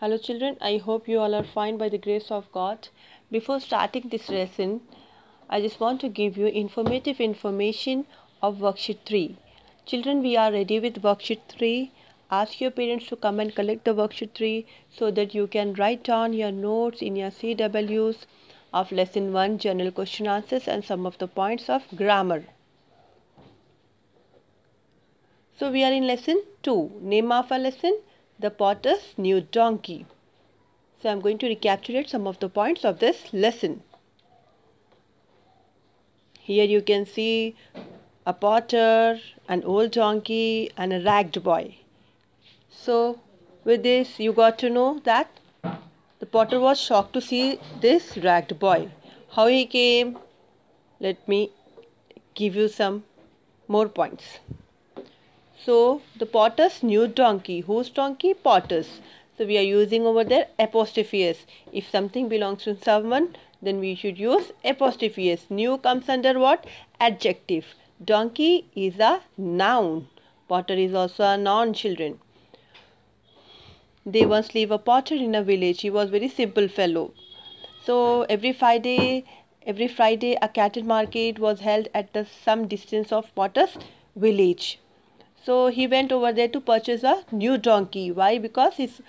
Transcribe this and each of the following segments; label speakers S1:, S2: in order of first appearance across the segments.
S1: Hello children, I hope you all are fine by the grace of God. Before starting this lesson, I just want to give you informative information of worksheet 3. Children, we are ready with worksheet 3. Ask your parents to come and collect the worksheet 3 so that you can write down your notes in your CWs of lesson 1 general question answers and some of the points of grammar. So we are in lesson 2. Name of a lesson the potter's new donkey. So I am going to recapitulate some of the points of this lesson. Here you can see a potter, an old donkey and a ragged boy. So with this you got to know that the potter was shocked to see this ragged boy. How he came? Let me give you some more points. So the potter's new donkey. Whose donkey? Potter's. So we are using over there apostrophe s. If something belongs to someone, then we should use apostrophe s. New comes under what? Adjective. Donkey is a noun. Potter is also a noun, children. They once lived a potter in a village. He was very simple fellow. So every Friday, every Friday, a cattle market was held at the some distance of Potter's village. So he went over there to purchase a new donkey. Why? Because his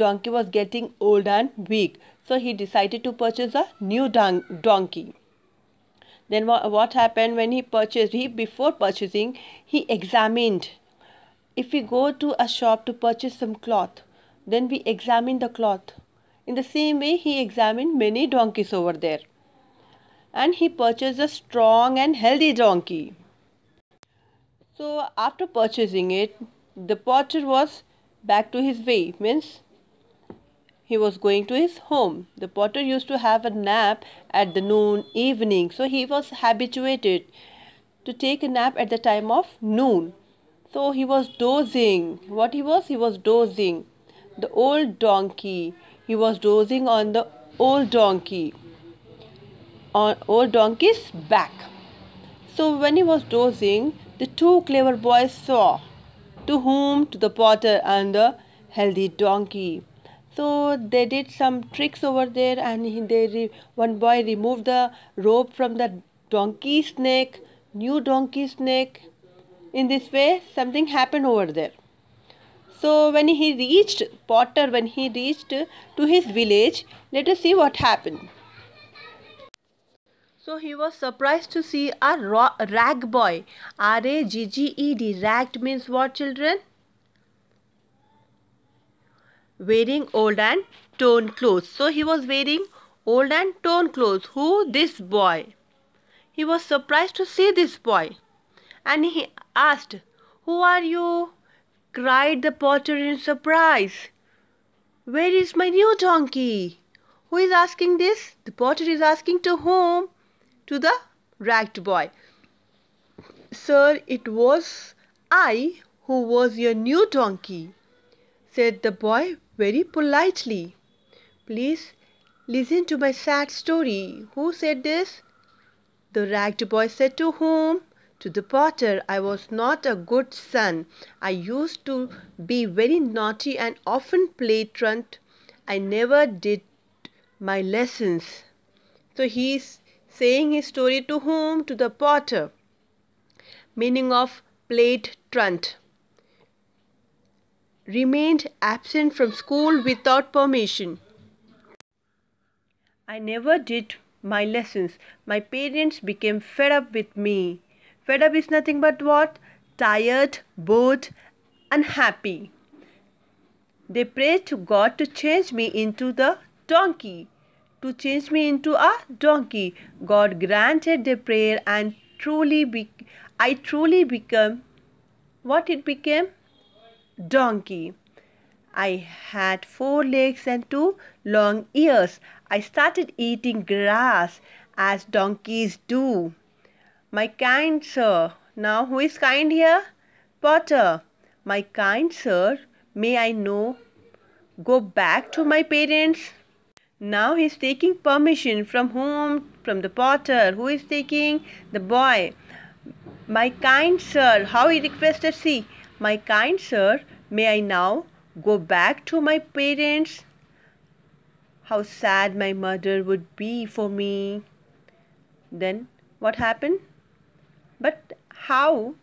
S1: donkey was getting old and weak. So he decided to purchase a new don donkey. Then what, what happened when he purchased? He before purchasing, he examined. If we go to a shop to purchase some cloth, then we examine the cloth. In the same way, he examined many donkeys over there. And he purchased a strong and healthy donkey. So after purchasing it, the potter was back to his way, means he was going to his home. The potter used to have a nap at the noon evening, so he was habituated to take a nap at the time of noon. So he was dozing. What he was? He was dozing. The old donkey. He was dozing on the old donkey. On old donkey's back. So when he was dozing, the two clever boys saw, to whom? To the potter and the healthy donkey. So they did some tricks over there, and they one boy removed the rope from the donkey's neck, new donkey's neck. In this way, something happened over there. So when he reached Potter, when he reached to his village, let us see what happened. So he was surprised to see a rag boy. R-A-G-G-E-D. Ragged means what children? Wearing old and torn clothes. So he was wearing old and torn clothes. Who? This boy. He was surprised to see this boy. And he asked, Who are you? cried the potter in surprise. Where is my new donkey? Who is asking this? The potter is asking to whom? To the ragged boy. Sir, it was I who was your new donkey, said the boy very politely. Please listen to my sad story. Who said this? The ragged boy said to whom? To the potter, I was not a good son. I used to be very naughty and often played truant. I never did my lessons. So he's saying his story to whom? To the potter. Meaning of played truant. Remained absent from school without permission. I never did my lessons. My parents became fed up with me. Fed up is nothing but what? Tired, bored, unhappy. They prayed to God to change me into the donkey to change me into a donkey. God granted their prayer and truly be, I truly became what it became? Donkey. I had four legs and two long ears. I started eating grass as donkeys do. My kind sir, now who is kind here? Potter. My kind sir, may I know go back to my parents? Now he is taking permission from whom? From the potter. Who is taking? The boy. My kind sir, how he requested, see, my kind sir, may I now go back to my parents? how sad my mother would be for me. Then what happened? But how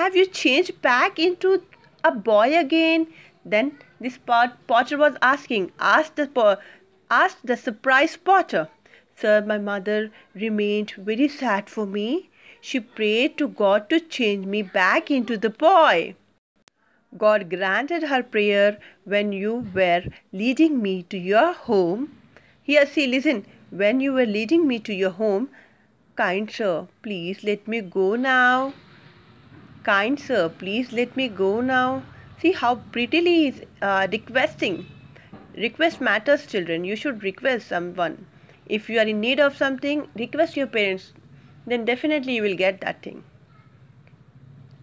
S1: have you changed back into a boy again? Then this Potter was asking, asked the, asked the surprised Potter. Sir, my mother remained very sad for me. She prayed to God to change me back into the boy. God granted her prayer when you were leading me to your home. Here, see, listen. When you were leading me to your home, kind sir, please let me go now. Kind sir, please let me go now. See how prettily he is uh, requesting. Request matters, children. You should request someone. If you are in need of something, request your parents. Then definitely you will get that thing.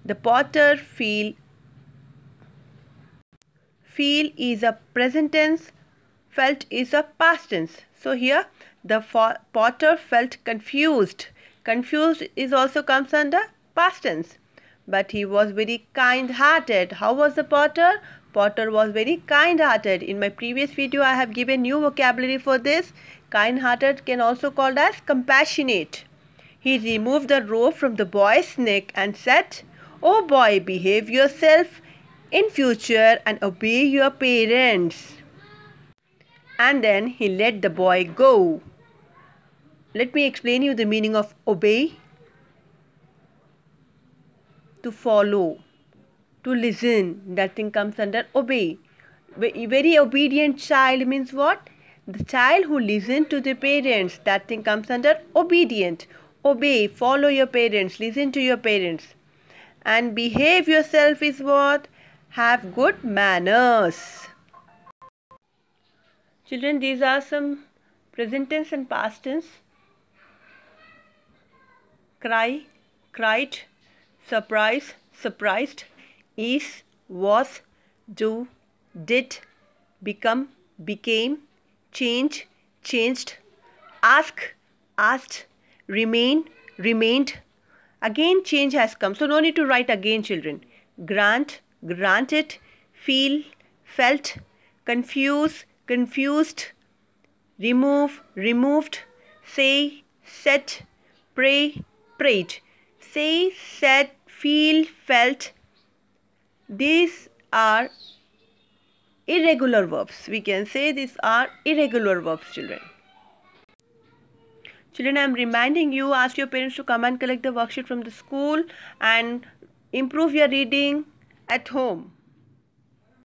S1: The potter feel feel is a present tense, felt is a past tense. So here the potter felt confused. Confused is also comes under past tense. But he was very kind hearted. How was the potter? Potter was very kind hearted. In my previous video I have given new vocabulary for this. Kind hearted can also called as compassionate. He removed the rope from the boy's neck and said, Oh boy, behave yourself in future and obey your parents. And then he let the boy go. Let me explain you the meaning of obey. To follow, to listen, that thing comes under obey. Very obedient child means what? The child who listens to the parents, that thing comes under obedient. Obey, follow your parents, listen to your parents. And behave yourself is what? have good manners. Children, these are some present tense and past tense. Cry, cried, surprise, surprised, is, was, do, did, become, became, change, changed, ask, asked, remain, remained. Again change has come. So no need to write again children. Grant, granted, feel, felt, confuse, confused, remove, removed, say, said, pray, prayed. Say, said, feel, felt. These are irregular verbs. We can say these are irregular verbs, children. Children, I am reminding you, ask your parents to come and collect the worksheet from the school and improve your reading at home.